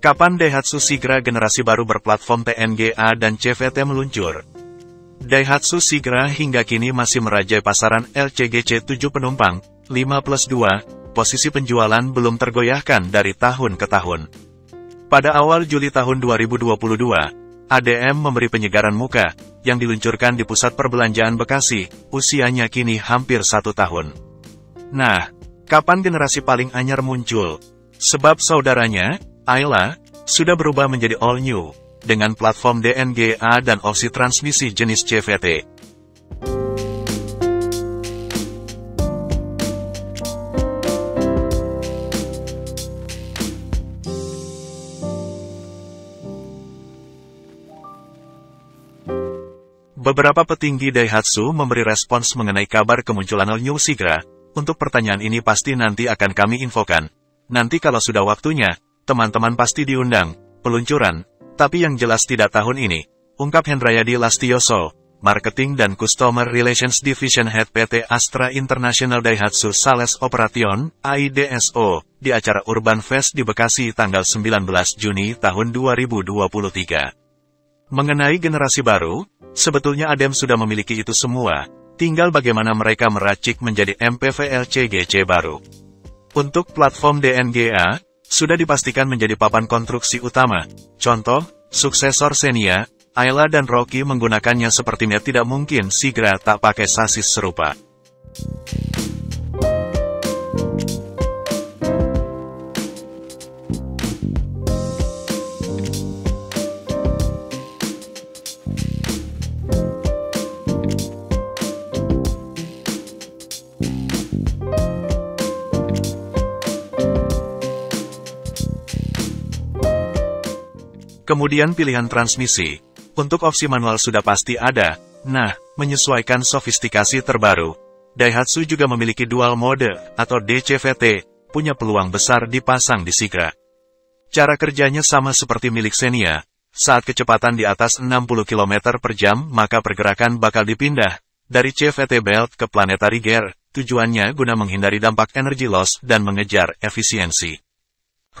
Kapan Daihatsu Sigra generasi baru berplatform TNGA dan CVT meluncur? Daihatsu Sigra hingga kini masih merajai pasaran LCGC 7 penumpang, 5 plus 2, posisi penjualan belum tergoyahkan dari tahun ke tahun. Pada awal Juli tahun 2022, ADM memberi penyegaran muka, yang diluncurkan di Pusat Perbelanjaan Bekasi, usianya kini hampir satu tahun. Nah, kapan generasi paling anyar muncul? Sebab saudaranya, Ayla, sudah berubah menjadi all new, dengan platform DNGA dan opsi transmisi jenis CVT. Beberapa petinggi Daihatsu memberi respons mengenai kabar kemunculan All New Sigra. Untuk pertanyaan ini pasti nanti akan kami infokan. Nanti kalau sudah waktunya, teman-teman pasti diundang, peluncuran, tapi yang jelas tidak tahun ini, ungkap Hendrayadi Lastioso, Marketing dan Customer Relations Division Head PT Astra International Daihatsu Sales Operation, AIDSO, di acara Urban Fest di Bekasi tanggal 19 Juni tahun 2023. Mengenai generasi baru, sebetulnya ADEM sudah memiliki itu semua, tinggal bagaimana mereka meracik menjadi MPV LCGC baru. Untuk platform DNGA, sudah dipastikan menjadi papan konstruksi utama. Contoh, suksesor Xenia, Ayla dan Rocky menggunakannya sepertinya tidak mungkin Sigra tak pakai sasis serupa. Kemudian pilihan transmisi. Untuk opsi manual sudah pasti ada. Nah, menyesuaikan sofistikasi terbaru. Daihatsu juga memiliki dual mode, atau DCVT, punya peluang besar dipasang di Sigra. Cara kerjanya sama seperti milik Xenia. Saat kecepatan di atas 60 km per jam, maka pergerakan bakal dipindah dari CVT belt ke planetary gear, tujuannya guna menghindari dampak energy loss dan mengejar efisiensi.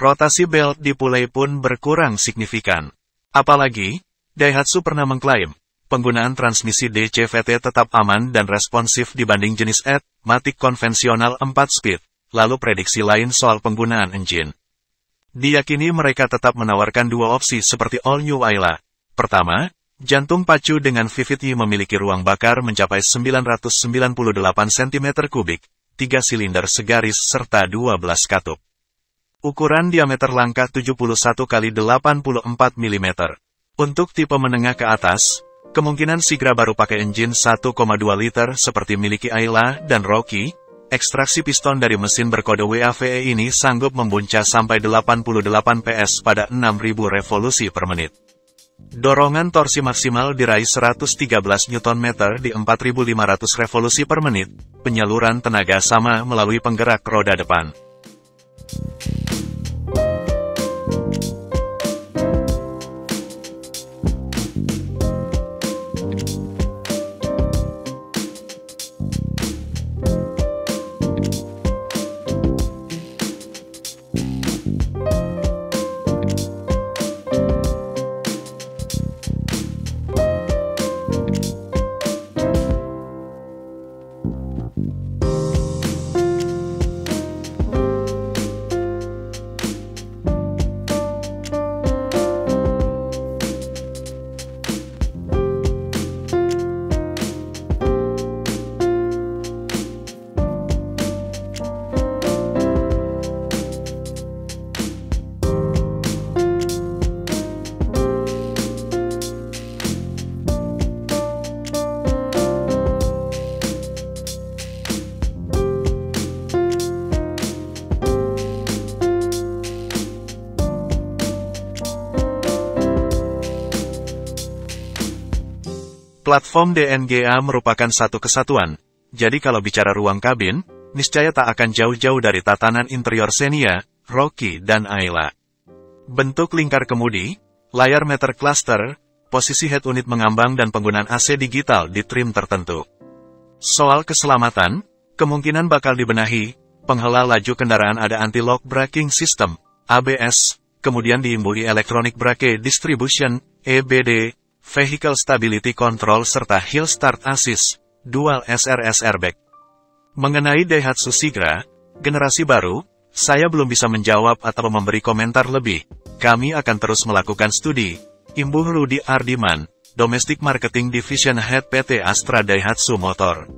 Rotasi belt di Pulai pun berkurang signifikan. Apalagi, Daihatsu pernah mengklaim, penggunaan transmisi DCVT tetap aman dan responsif dibanding jenis ED, matik konvensional 4 speed, lalu prediksi lain soal penggunaan engine. Diyakini mereka tetap menawarkan dua opsi seperti All New Ayla. Pertama, jantung pacu dengan Vivid memiliki ruang bakar mencapai 998 cm3, 3 silinder segaris serta 12 katup. Ukuran diameter langkah 71 x 84 mm. Untuk tipe menengah ke atas, kemungkinan Sigra baru pakai engine 1,2 liter seperti miliki Ayla dan Rocky, ekstraksi piston dari mesin berkode WAVE ini sanggup membuncah sampai 88 PS pada 6000 revolusi per menit. Dorongan torsi maksimal diraih 113 Nm di 4500 revolusi per menit, penyaluran tenaga sama melalui penggerak roda depan. Platform DNGA merupakan satu kesatuan, jadi kalau bicara ruang kabin, niscaya tak akan jauh-jauh dari tatanan interior Xenia, Rocky, dan Ayla. Bentuk lingkar kemudi, layar meter cluster, posisi head unit mengambang dan penggunaan AC digital di trim tertentu. Soal keselamatan, kemungkinan bakal dibenahi, penghela laju kendaraan ada anti-lock braking system, ABS, kemudian diimbuhi Electronic Brake Distribution, EBD, Vehicle Stability Control serta Hill Start Assist, Dual SRS Airbag. Mengenai Daihatsu Sigra, generasi baru, saya belum bisa menjawab atau memberi komentar lebih. Kami akan terus melakukan studi. Imbuh Rudi Ardiman, Domestic Marketing Division Head PT Astra Daihatsu Motor.